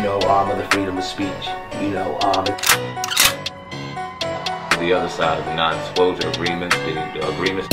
know, um, of the freedom of speech. You know, um, the other side of the non-disclosure agreements, the, the agreements.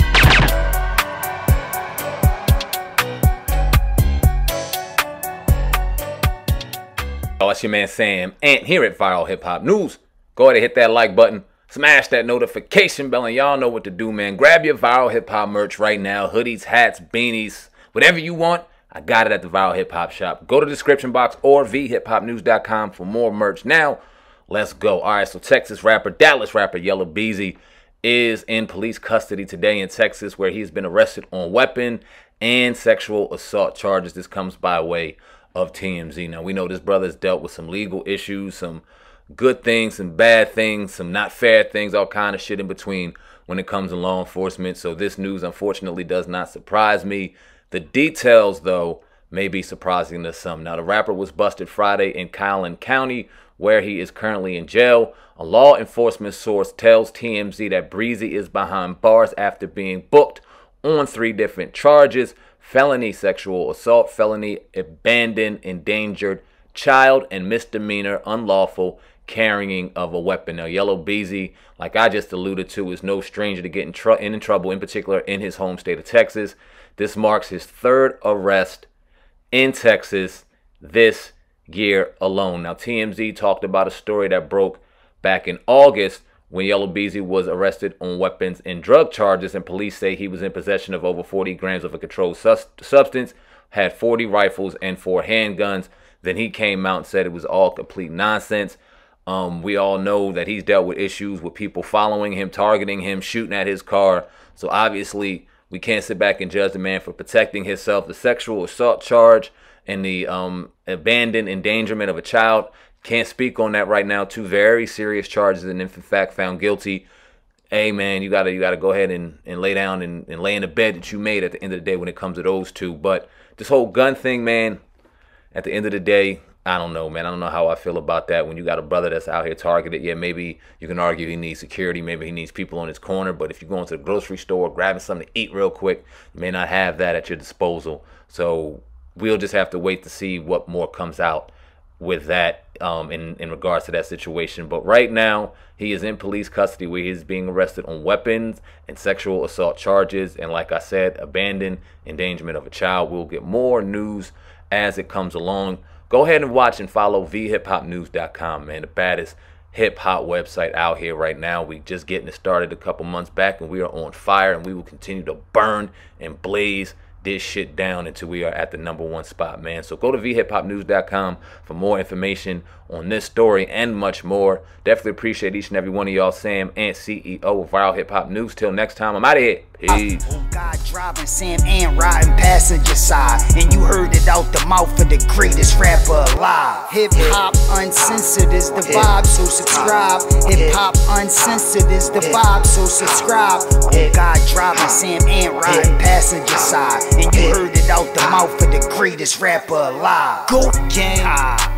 Oh, it's your man Sam, and here at Viral Hip Hop News. Go ahead and hit that like button, smash that notification bell, and y'all know what to do, man. Grab your Viral Hip Hop merch right now hoodies, hats, beanies, whatever you want. I got it at the Viral Hip Hop shop. Go to the description box or vhiphopnews.com for more merch. Now, let's go. All right, so Texas rapper, Dallas rapper Yella Beezy is in police custody today in Texas, where he's been arrested on weapon and sexual assault charges. This comes by way of TMZ. Now we know this brother's dealt with some legal issues, some good things, some bad things, some not fair things, all kind of shit in between when it comes to law enforcement. So this news unfortunately does not surprise me. The details though may be surprising to some. Now the rapper was busted Friday in Collin County where he is currently in jail. A law enforcement source tells TMZ that Beezy is behind bars after being booked on three different charges felony sexual assault, felony abandoned, endangered child, and misdemeanor unlawful carrying of a weapon. Now, Yella Beezy, like I just alluded to, is no stranger to getting tr- in trouble, in particular in his home state of Texas. This marks his third arrest in Texas this year alone. Now, TMZ talked about a story that broke back in August when Yella Beezy was arrested on weapons and drug charges, and police say he was in possession of over 40 grams of a controlled sus- substance, had 40 rifles and four handguns. Then he came out and said it was all complete nonsense. Um, we all know that he's dealt with issues with people following him, targeting him, shooting at his car. So obviously, we can't sit back and judge the man for protecting himself. The sexual assault charge and the um, abandoned endangerment of a child can't speak on that right now. Two very serious charges, and if in fact found guilty, hey man, you gotta you gotta go ahead and, and lay down and, and lay in the bed that you made at the end of the day when it comes to those two. But this whole gun thing, man, at the end of the day, I don't know, man. I don't know how I feel about that. When you got a brother that's out here targeted, yeah, maybe you can argue he needs security, maybe he needs people on his corner. But if you're going to the grocery store, grabbing something to eat real quick, you may not have that at your disposal. So we'll just have to wait to see what more comes out with that um, in in regards to that situation. But right now, he is in police custody where he's being arrested on weapons and sexual assault charges. And like I said, abandoned endangerment of a child. We'll get more news as it comes along. Go ahead and watch and follow vhiphopnews.com, man, the baddest hip hop website out here right now. We just getting it started a couple months back, and we are on fire, and we will continue to burn and blaze this shit down until we are at the number one spot, man. So go to vhiphopnews.com for more information on this story and much more. Definitely appreciate each and every one of y'all, Sam and CEO of Viral Hip Hop News. Till next time, I'm out of here. Peace. Oh, God driving Sam and riding passenger side. And you heard it out the mouth of the greatest rapper alive. Hip hop uncensored is the vibe, so subscribe. Hip hop uncensored is the vibe, so subscribe. Oh God driving Sam and riding passenger side. And you heard it out the mouth of the greatest rapper alive. Go gang.